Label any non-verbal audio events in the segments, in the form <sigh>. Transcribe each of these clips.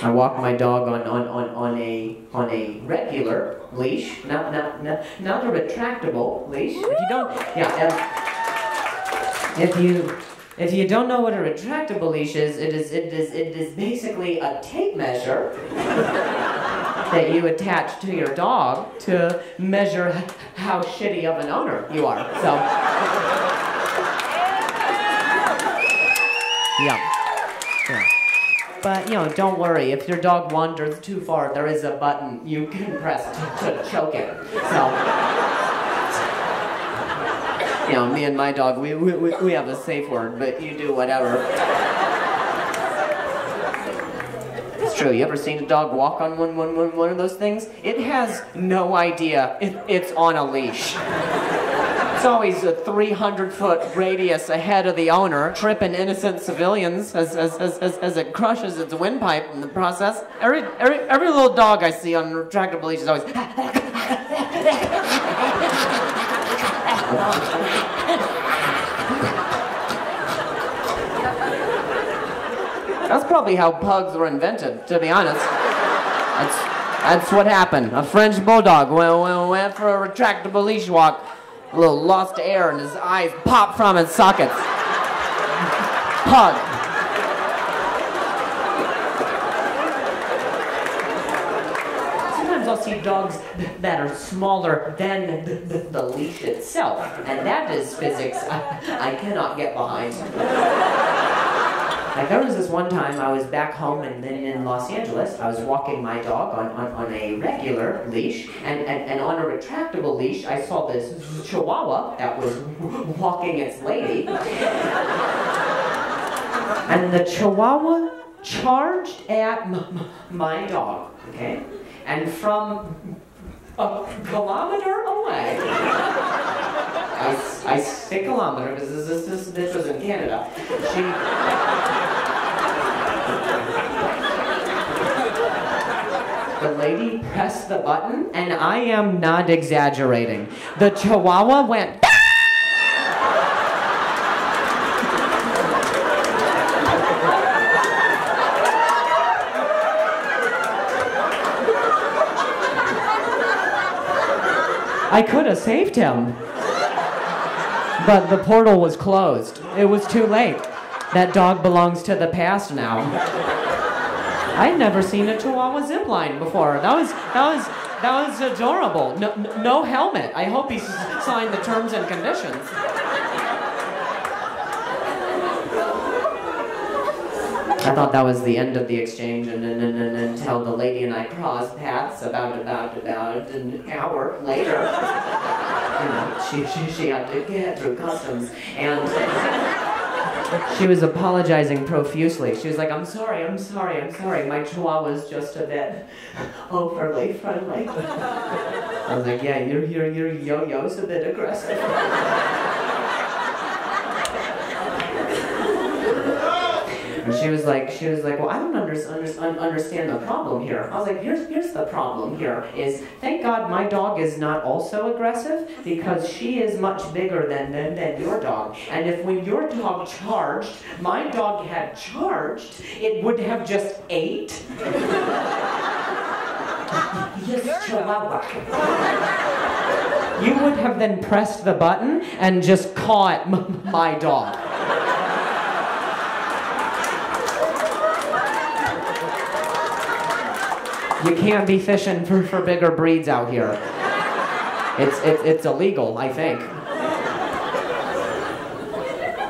I walk my dog on, on, on, on a on a regular leash, not not not, not a retractable leash. If you don't, yeah. If, if you if you don't know what a retractable leash is, it is it is it is basically a tape measure that you attach to your dog to measure how shitty of an owner you are. So. Yeah. Yeah. But you know, don't worry. If your dog wanders too far, there is a button you can press to, to choke it. So, you know, me and my dog, we, we, we have a safe word, but you do whatever. It's true. You ever seen a dog walk on one, one, one, one of those things? It has no idea if it's on a leash. It's always a 300 foot radius ahead of the owner, tripping innocent civilians as, as, as, as, as it crushes its windpipe in the process. Every, every, every little dog I see on retractable leash is always. That's probably how pugs were invented, to be honest. That's, that's what happened. A French bulldog went, went for a retractable leash walk a little lost air and his eyes pop from his sockets. Pug. Sometimes I'll see dogs that are smaller than the, the, the leash itself, and that is physics I, I cannot get behind. Like there was this one time I was back home and then in Los Angeles, I was walking my dog on, on, on a regular leash, and, and, and on a retractable leash, I saw this chihuahua that was <laughs> walking its lady. and the chihuahua charged at my dog, okay? And from a kilometer away, I, kilometer because this, this, this, this was in Canada. She. The lady pressed the button, and I am not exaggerating. The chihuahua went. I could have saved him. But the portal was closed. It was too late. That dog belongs to the past now. I'd never seen a Chihuahua zip line before. That was that was that was adorable. No, no helmet. I hope he signed the terms and conditions. I thought that was the end of the exchange, and, and, until the lady and I crossed paths about about about an hour later. you know, she, she, she had to get through customs, and she was apologizing profusely. She was like, "I'm sorry, I'm sorry, I'm sorry. My chihuahua's just a bit overly friendly." <laughs> I was like, "Yeah, your your your yo-yo's a bit aggressive." <laughs> And she was like, she was like, well, I don't under, under, understand the problem here. I was like, here's, here's the problem here is, thank God my dog is not also aggressive because she is much bigger than, than, than your dog. And if when your dog charged, my dog had charged, it would have just ate. <laughs> yes, chihuahua. You would have then pressed the button and just caught <laughs> my dog. You can't be fishing for, for bigger breeds out here. It's, it's, illegal, I think.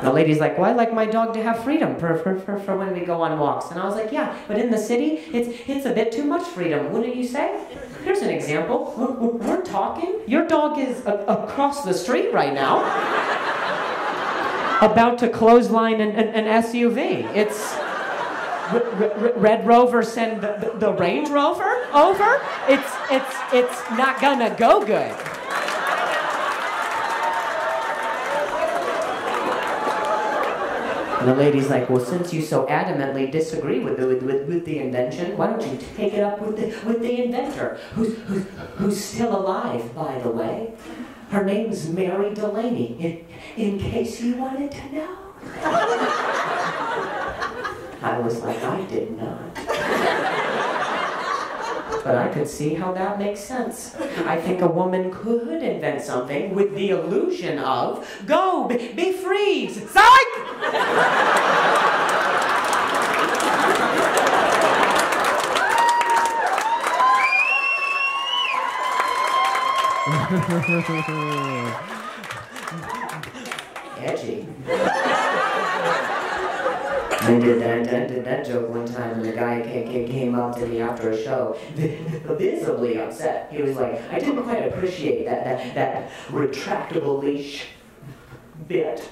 The lady's like, well, I like my dog to have freedom for, for, for, for when we go on walks. And I was like, yeah, but in the city, it's, it's a bit too much freedom, wouldn't you say? Here's an example. We're, we're talking. Your dog is a, across the street right now, about to clothesline an, an, an SUV. It's Red Rover send the, the, the Range Rover over, it's, it's, it's not gonna go good. And the lady's like, well, since you so adamantly disagree with the, with, with the invention, why don't you take it up with the, with the inventor, who's, who's, who's still alive, by the way. Her name's Mary Delaney, in, in case you wanted to know. I was like, I did not. but I could see how that makes sense. I think a woman could invent something with the illusion of go, be, free, psych! <laughs> Edgy. I did that, I did that joke one time, and the guy came, came up to me after a show, visibly upset. He was like, I didn't quite appreciate that, that, that retractable leash bit.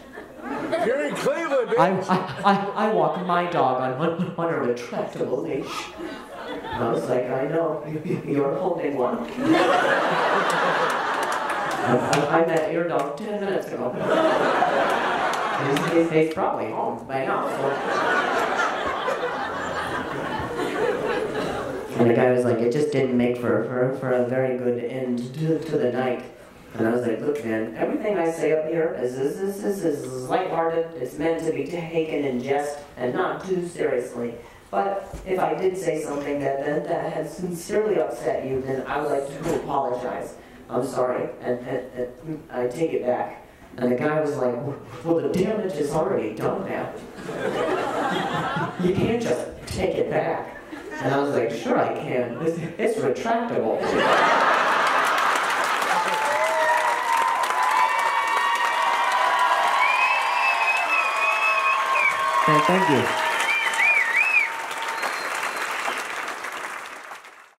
You're in Cleveland, I, bitch. I, I, I walk my dog on, on, on a retractable leash. I was like, I know, you're holding one. I, I, I met your dog 10 minutes ago. He's, he's, probably home by now. And the guy was like, it just didn't make for, for, for a very good end to, to the night. And I was like, look, man, everything I say up here is, is, is, is, is lighthearted. It's meant to be taken in jest and not too seriously. But if I did say something that, that, that had sincerely upset you, then I would like to apologize. I'm sorry, and, and, and I take it back. And the guy was like, well, the damage is already done now. you can't just take it back. And I was like, sure I can. It's, it's retractable. Thank you.